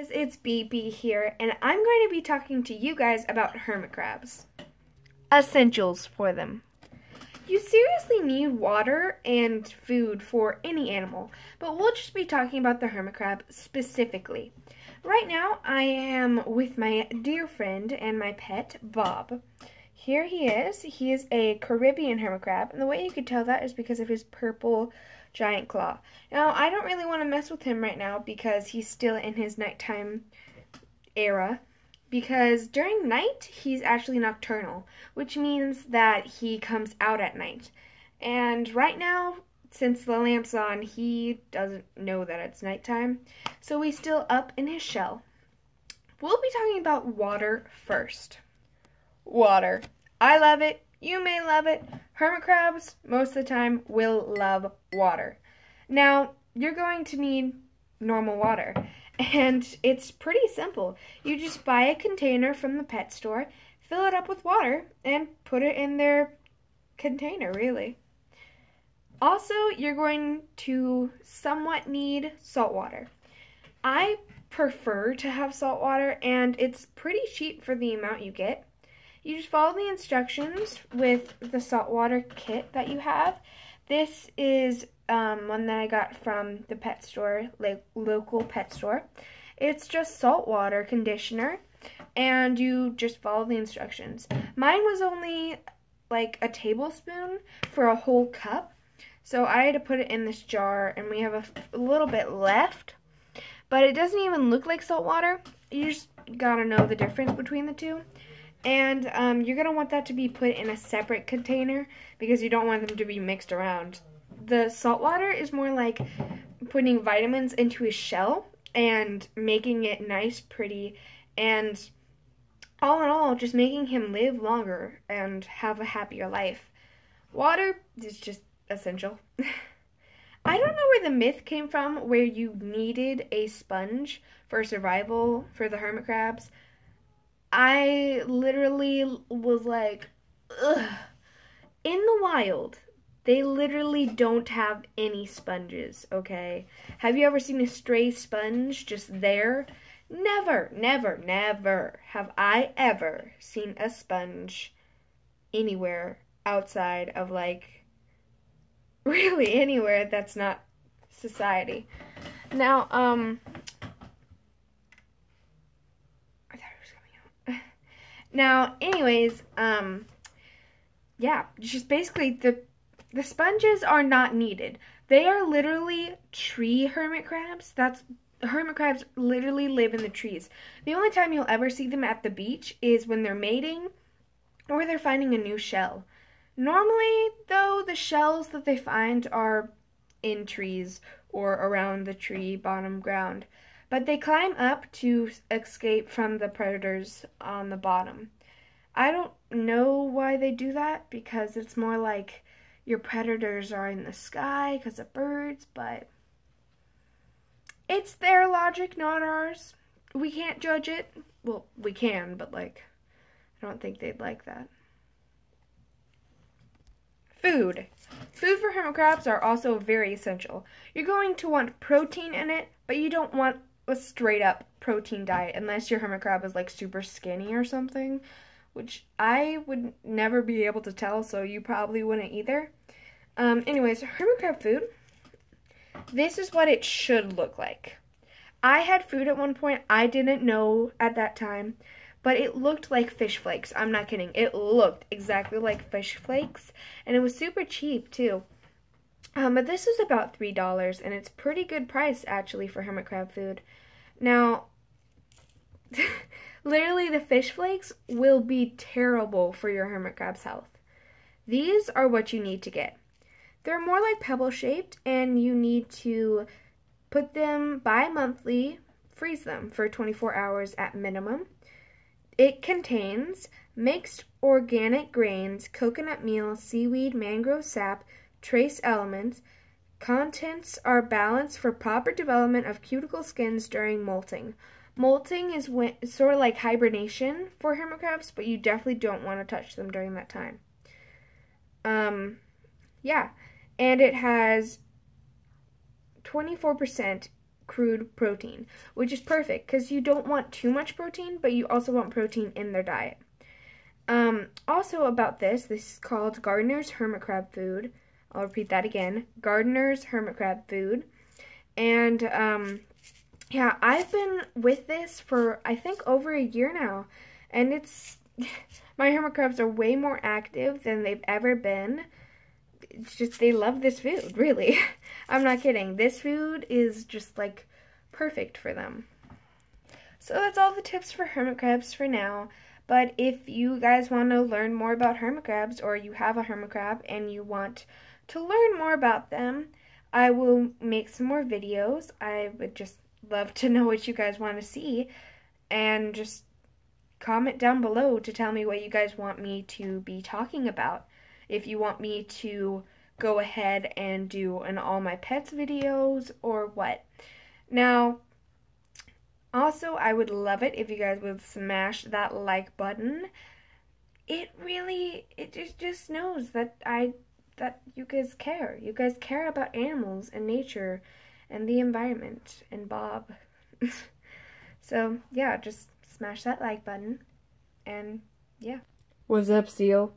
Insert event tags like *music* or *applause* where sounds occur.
guys, it's BB here, and I'm going to be talking to you guys about hermit crabs. Essentials for them. You seriously need water and food for any animal, but we'll just be talking about the hermit crab specifically. Right now, I am with my dear friend and my pet, Bob. Here he is. He is a Caribbean hermit crab, and the way you could tell that is because of his purple giant claw. Now, I don't really want to mess with him right now because he's still in his nighttime era. Because during night, he's actually nocturnal, which means that he comes out at night. And right now, since the lamp's on, he doesn't know that it's nighttime. So he's still up in his shell. We'll be talking about water first. Water. I love it. You may love it. Hermit crabs, most of the time, will love water. Now, you're going to need normal water. And it's pretty simple. You just buy a container from the pet store, fill it up with water, and put it in their container, really. Also, you're going to somewhat need salt water. I prefer to have salt water, and it's pretty cheap for the amount you get. You just follow the instructions with the saltwater kit that you have. This is um, one that I got from the pet store, like local pet store. It's just saltwater conditioner, and you just follow the instructions. Mine was only like a tablespoon for a whole cup, so I had to put it in this jar, and we have a, a little bit left. But it doesn't even look like salt water. You just gotta know the difference between the two. And um, you're going to want that to be put in a separate container because you don't want them to be mixed around. The salt water is more like putting vitamins into a shell and making it nice, pretty, and all in all, just making him live longer and have a happier life. Water is just essential. *laughs* I don't know where the myth came from where you needed a sponge for survival for the hermit crabs. I literally was like, ugh. In the wild, they literally don't have any sponges, okay? Have you ever seen a stray sponge just there? Never, never, never have I ever seen a sponge anywhere outside of like *laughs* really anywhere that's not society. Now, um Now, anyways, um, yeah, just basically the the sponges are not needed. They are literally tree hermit crabs. That's hermit crabs literally live in the trees. The only time you'll ever see them at the beach is when they're mating or they're finding a new shell. Normally, though, the shells that they find are in trees or around the tree bottom ground but they climb up to escape from the predators on the bottom. I don't know why they do that because it's more like your predators are in the sky because of birds, but it's their logic, not ours. We can't judge it. Well, we can, but like, I don't think they'd like that. Food. Food for hermit crabs are also very essential. You're going to want protein in it, but you don't want a straight up protein diet unless your hermit crab is like super skinny or something, which I would never be able to tell, so you probably wouldn't either. Um, anyways, hermit crab food. This is what it should look like. I had food at one point. I didn't know at that time, but it looked like fish flakes. I'm not kidding. It looked exactly like fish flakes, and it was super cheap too. Um, but this is about $3, and it's pretty good price, actually, for hermit crab food. Now, *laughs* literally the fish flakes will be terrible for your hermit crab's health. These are what you need to get. They're more like pebble shaped, and you need to put them bi-monthly, freeze them for 24 hours at minimum. It contains mixed organic grains, coconut meal, seaweed, mangrove sap, trace elements. Contents are balanced for proper development of cuticle skins during molting. Molting is when, sort of like hibernation for hermit crabs, but you definitely don't want to touch them during that time. Um, yeah, and it has 24% crude protein, which is perfect because you don't want too much protein, but you also want protein in their diet. Um, also about this, this is called Gardner's Hermit Crab Food. I'll repeat that again. Gardener's Hermit Crab Food. And um, yeah, I've been with this for I think over a year now. And it's *laughs* my hermit crabs are way more active than they've ever been. It's just they love this food, *laughs* really. I'm not kidding. This food is just like perfect for them. So that's all the tips for hermit crabs for now. But if you guys want to learn more about hermit crabs or you have a hermit crab and you want to learn more about them, I will make some more videos. I would just love to know what you guys want to see and just comment down below to tell me what you guys want me to be talking about. If you want me to go ahead and do an all my pets videos or what. Now, also, I would love it if you guys would smash that like button. It really, it just, just knows that I, that you guys care. You guys care about animals and nature and the environment and Bob. *laughs* so, yeah, just smash that like button and yeah. What's up, Seal?